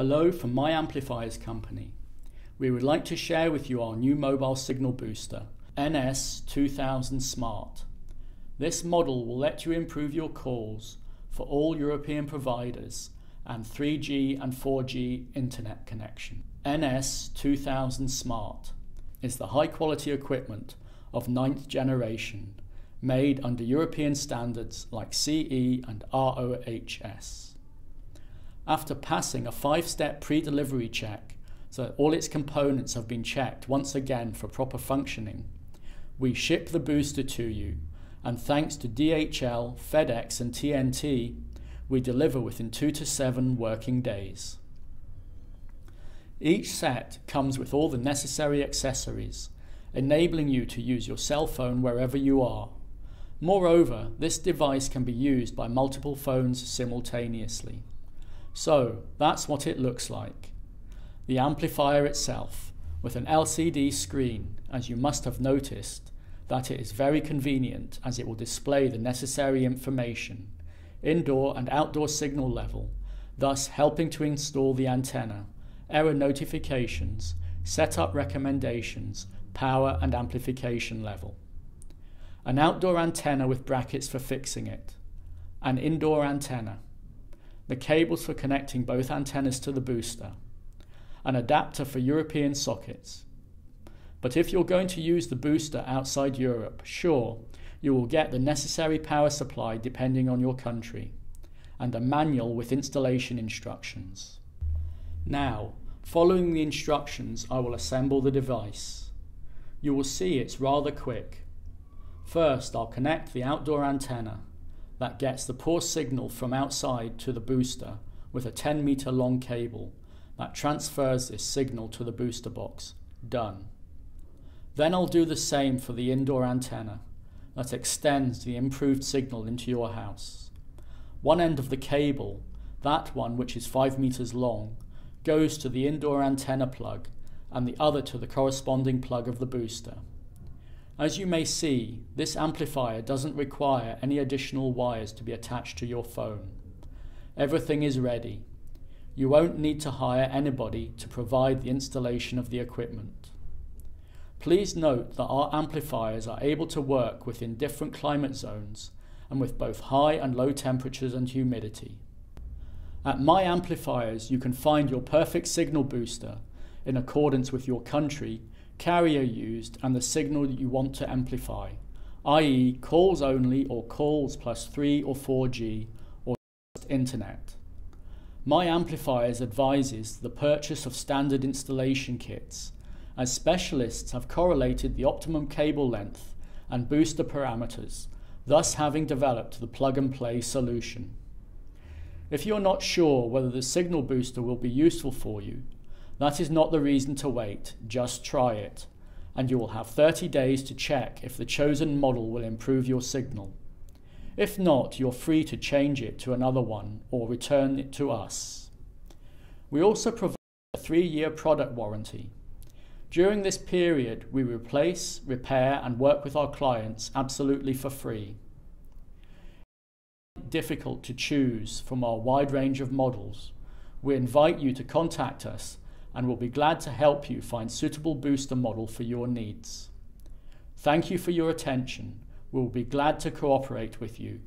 Hello from My Amplifiers Company. We would like to share with you our new mobile signal booster, NS2000 Smart. This model will let you improve your calls for all European providers and 3G and 4G internet connection. NS2000 Smart is the high quality equipment of ninth generation made under European standards like CE and RoHS after passing a five step pre delivery check so that all its components have been checked once again for proper functioning, we ship the booster to you, and thanks to DHL, FedEx, and TNT, we deliver within two to seven working days. Each set comes with all the necessary accessories, enabling you to use your cell phone wherever you are. Moreover, this device can be used by multiple phones simultaneously. So that's what it looks like. The amplifier itself, with an LCD screen, as you must have noticed, that it is very convenient as it will display the necessary information, indoor and outdoor signal level, thus helping to install the antenna, error notifications, setup recommendations, power and amplification level. An outdoor antenna with brackets for fixing it, an indoor antenna, the cables for connecting both antennas to the booster, an adapter for European sockets. But if you're going to use the booster outside Europe, sure, you will get the necessary power supply depending on your country, and a manual with installation instructions. Now, following the instructions, I will assemble the device. You will see it's rather quick. First, I'll connect the outdoor antenna that gets the poor signal from outside to the booster with a 10 meter long cable that transfers this signal to the booster box. Done. Then I'll do the same for the indoor antenna that extends the improved signal into your house. One end of the cable, that one which is 5 meters long, goes to the indoor antenna plug and the other to the corresponding plug of the booster. As you may see, this amplifier doesn't require any additional wires to be attached to your phone. Everything is ready. You won't need to hire anybody to provide the installation of the equipment. Please note that our amplifiers are able to work within different climate zones and with both high and low temperatures and humidity. At My Amplifiers, you can find your perfect signal booster in accordance with your country carrier used, and the signal that you want to amplify, i.e., calls only or calls plus 3 or 4G or just internet. My Amplifiers advises the purchase of standard installation kits, as specialists have correlated the optimum cable length and booster parameters, thus having developed the plug and play solution. If you're not sure whether the signal booster will be useful for you, that is not the reason to wait, just try it, and you will have 30 days to check if the chosen model will improve your signal. If not, you're free to change it to another one or return it to us. We also provide a three year product warranty. During this period, we replace, repair, and work with our clients absolutely for free. Difficult to choose from our wide range of models. We invite you to contact us and will be glad to help you find suitable booster model for your needs. Thank you for your attention. We will be glad to cooperate with you.